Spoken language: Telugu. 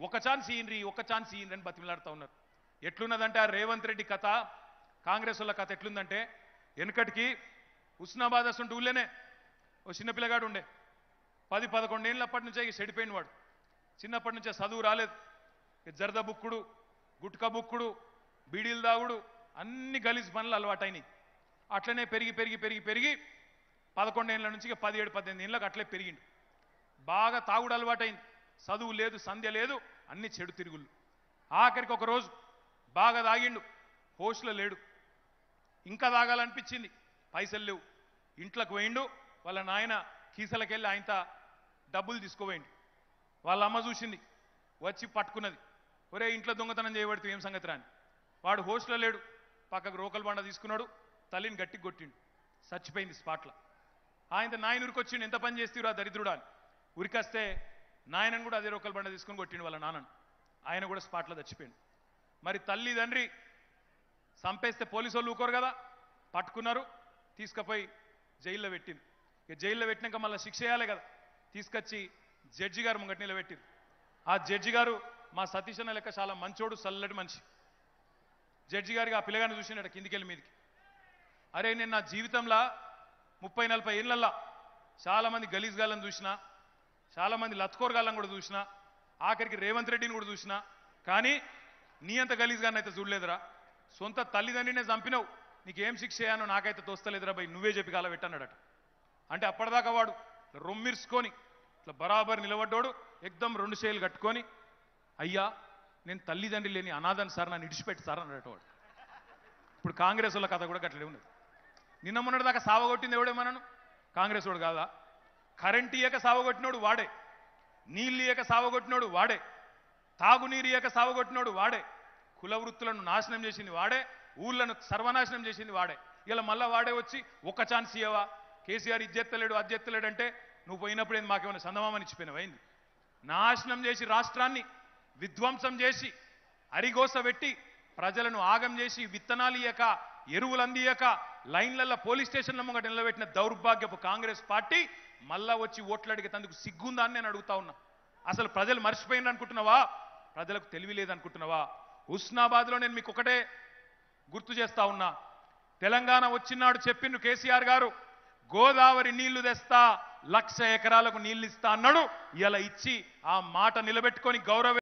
ఒక ఛాన్స్ ఈయనరి ఒక ఛాన్స్ ఈయనరి అని బతిమిలాడుతూ ఉన్నారు. ఎట్లున్నదంటే ఆ రేవంత్ రెడ్డి కథ కాంగ్రెస్ వాళ్ళ కథ ఎట్లుందంటే వెనకటికి హుస్నాబాద్ అసంటే ఊళ్ళేనే ఓ చిన్న పిల్లగాడు ఉండే. పది పదకొండేళ్ళప్పటి నుంచే ఇక చెడిపోయిన వాడు. చిన్నప్పటి నుంచే చదువు రాలేదు. జరద బుక్కుడు గుట్కా బుక్కుడు బీడీలు దాగుడు అన్ని గలీజ్ పనులు అలవాటైనాయి. అట్లనే పెరిగి పెరిగి పెరిగి పెరిగి పదకొండేళ్ళ నుంచి ఇక పదిహేడు పద్దెనిమిది ఏళ్ళకి అట్లే పెరిగిండు. బాగా తాగుడు అలవాటైంది. చదువు లేదు సంధ్య లేదు అన్ని చెడు తిరుగుళ్ళు ఆఖరికి ఒక రోజు బాగా తాగిండు హోస్లో లేడు. ఇంకా తాగాలనిపించింది పైసలు లేవు. ఇంట్లోకి పోయిండు వాళ్ళ నాయన కీసలకెళ్ళి ఆయనత డబ్బులు తీసుకోపోయిండు. వాళ్ళ అమ్మ చూసింది వచ్చి పట్టుకున్నది. ఒరే ఇంట్లో దొంగతనం చేయబడితే ఏం సంగతి రాని? వాడు హోస్ట్లో లేడు పక్కకు రోకల్ బండ తీసుకున్నాడు తల్లిని గట్టి కొట్టిండు. చచ్చిపోయింది స్పాట్లో ఆయన నాయన ఉరికొచ్చిండు ఎంత పని చేస్తీరు ఆ దరిద్రుడా అని. ఉరికొస్తే నాయనను కూడా అదే రోకల్ బండ తీసుకొని కొట్టిండు వాళ్ళ నాన్నను. ఆయన కూడా స్పాట్లో చచ్చిపోయింది మరి తల్లి తండ్రి సంపేస్తే పోలీసు వాళ్ళు ఊకోరు కదా? పట్టుకున్నారు తీసుకుపోయి జైల్లో పెట్టింది ఇక జైల్లో పెట్టినాక మళ్ళీ శిక్ష చేయాలి కదా? తీసుకొచ్చి జడ్జి గారు ముంగటి నిలబెట్టింది ఆ జడ్జి గారు మా సతీష్ అన్న లెక్క చాలా మంచోడు చల్లటి మనిషి. జడ్జి గారికి ఆ పిల్లగాని చూసినట్టు కిందికెళ్ళి మీదకి. అరే నేను నా జీవితంలో ముప్పై నలభై ఏళ్ళల్లా చాలా మంది గలీజ్ గాళ్ళని చూసినా చాలా మంది లత్కోర్ గాళ్ళని కూడా చూసిన ఆఖరికి రేవంత్ రెడ్డిని కూడా చూసిన కానీ నీ అంత గలీజ్ గారిని అయితే చూడలేదురా. సొంత తల్లిదండ్రినే చంపినావు. నీకేం శిక్ష చేయను నాకైతే తోస్తలేదురా బై నువ్వే చెప్పి కాల పెట్టన్నాడట. అంటే అప్పటిదాకా వాడు రొమ్మిర్చుకొని ఇట్లా బరాబర్ నిలబడ్డాడు ఎక్దం రెండు చేతులు కట్టుకొని అయ్యా నేను తల్లిదండ్రి లేని అనాథని సార్ నన్ను ఇడిచిపెట్టి సార్ అన్నట్టు వాడు. ఇప్పుడు కాంగ్రెస్ వాళ్ళ కథ కూడా గట్లే ఉన్నది. నిన్న మొన్నటి దాకా సావగొట్టింది ఎవడేమన్నాను కాంగ్రెస్ వాడు కాదా? కరెంటు ఇయ్యక సావగొట్టినోడు వాడే నీళ్ళు ఇయ్యక సావగొట్టినోడు వాడే తాగునీరు ఇయ్యక సావగొట్టినోడు వాడే కుల వృత్తులను నాశనం చేసింది వాడే ఊళ్ళను సర్వనాశనం చేసింది వాడే. ఇలా మళ్ళా వాడే వచ్చి ఒక్క ఛాన్స్ ఇవ్వవా కేసీఆర్ ఇజ్జెత్తలేడు అజ్జెత్తలేడు అంటే నువ్వు పోయినప్పుడు ఏంది మాకేమైనా సందమామని ఇచ్చిపోయినవైంది నాశనం చేసి రాష్ట్రాన్ని విధ్వంసం చేసి అరిగోస పెట్టి ప్రజలను ఆగం చేసి విత్తనాలు ఇయ్యక ఎరువులు అందియక లైన్లలో పోలీస్ స్టేషన్ల ముంగట నిలబెట్టిన దౌర్భాగ్యపు కాంగ్రెస్ పార్టీ మళ్ళా వచ్చి ఓట్లు అడిగేందుకు సిగ్గుందా అని నేను అడుగుతా ఉన్నా. అసలు ప్రజలు మర్చిపోయింది అనుకుంటున్నావా? ప్రజలకు తెలివి లేదనుకుంటున్నావా హుస్నాబాద్లో నేను మీకు ఒకటే గుర్తు చేస్తా ఉన్నా. తెలంగాణ వచ్చినాడు చెప్పిండు కేసీఆర్ గారు గోదావరి నీళ్ళు తెస్తా లక్ష ఎకరాలకు నీళ్ళు ఇస్తా అన్నాడు. ఇలా ఇచ్చి ఆ మాట నిలబెట్టుకొని గౌరవ